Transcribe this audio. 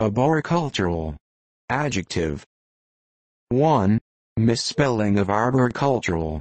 Arboricultural. Adjective. 1. Misspelling of arboricultural.